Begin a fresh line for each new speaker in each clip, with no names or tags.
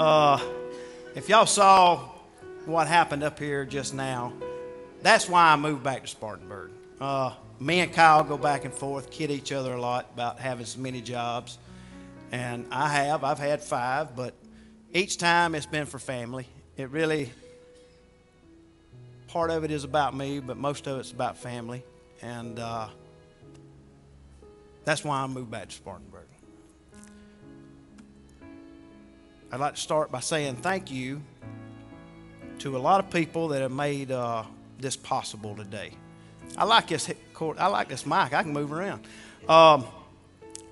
Uh, if y'all saw what happened up here just now, that's why I moved back to Spartanburg. Uh, me and Kyle go back and forth, kid each other a lot about having so many jobs. And I have, I've had five, but each time it's been for family. It really, part of it is about me, but most of it's about family. And uh, that's why I moved back to Spartanburg. I'd like to start by saying thank you to a lot of people that have made uh, this possible today. I like this court. I like this mic. I can move around. Um,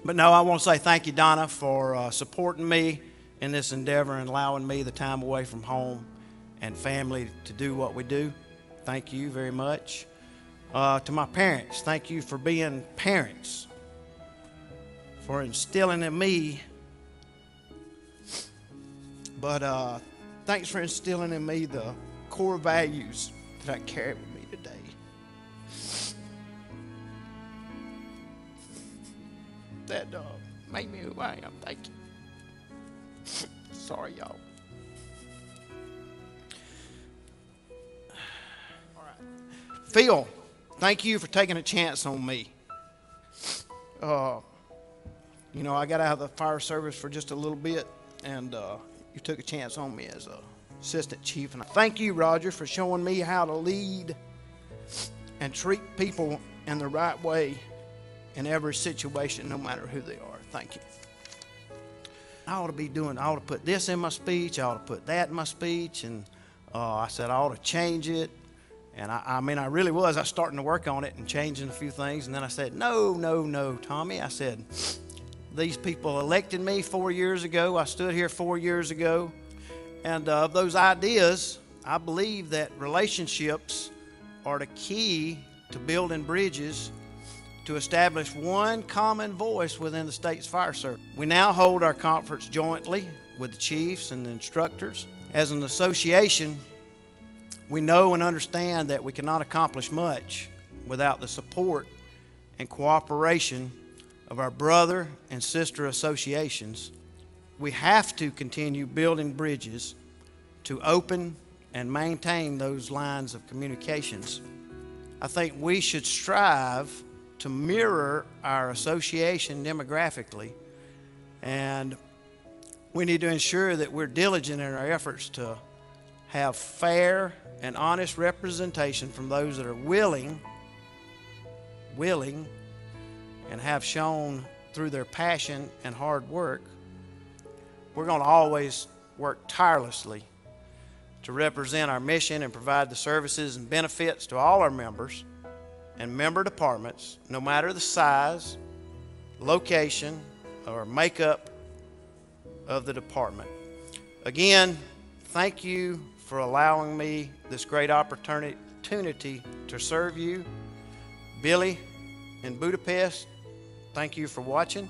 but no, I want to say thank you, Donna, for uh, supporting me in this endeavor and allowing me the time away from home and family to do what we do. Thank you very much. Uh, to my parents, thank you for being parents, for instilling in me but uh, thanks for instilling in me the core values that I carry with me today. That uh, made me who I am. Thank you. Sorry, y'all. All right. Phil, thank you for taking a chance on me. Uh, you know, I got out of the fire service for just a little bit, and uh, you took a chance on me as a assistant chief. And I thank you, Roger, for showing me how to lead and treat people in the right way in every situation, no matter who they are. Thank you. I ought to be doing, I ought to put this in my speech, I ought to put that in my speech, and uh, I said I ought to change it. And I, I mean, I really was. I was starting to work on it and changing a few things. And then I said, no, no, no, Tommy. I said, these people elected me four years ago. I stood here four years ago. And uh, of those ideas, I believe that relationships are the key to building bridges to establish one common voice within the state's fire service. We now hold our conference jointly with the chiefs and the instructors. As an association, we know and understand that we cannot accomplish much without the support and cooperation of our brother and sister associations, we have to continue building bridges to open and maintain those lines of communications. I think we should strive to mirror our association demographically, and we need to ensure that we're diligent in our efforts to have fair and honest representation from those that are willing, willing and have shown through their passion and hard work, we're going to always work tirelessly to represent our mission and provide the services and benefits to all our members and member departments, no matter the size, location, or makeup of the department. Again, thank you for allowing me this great opportunity to serve you. Billy in Budapest, Thank you for watching.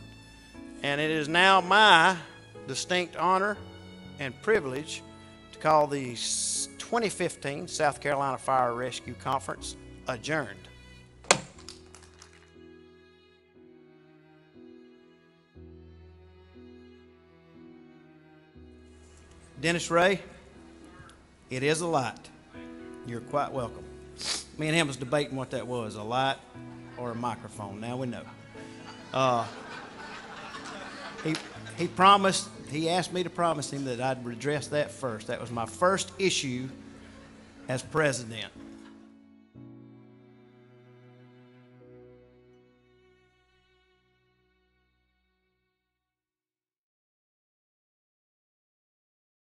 And it is now my distinct honor and privilege to call the 2015 South Carolina Fire Rescue Conference adjourned. Dennis Ray, it is a light. You're quite welcome. Me and him was debating what that was, a light or a microphone. Now we know. Uh, he, he promised, he asked me to promise him that I'd redress that first. That was my first issue as president.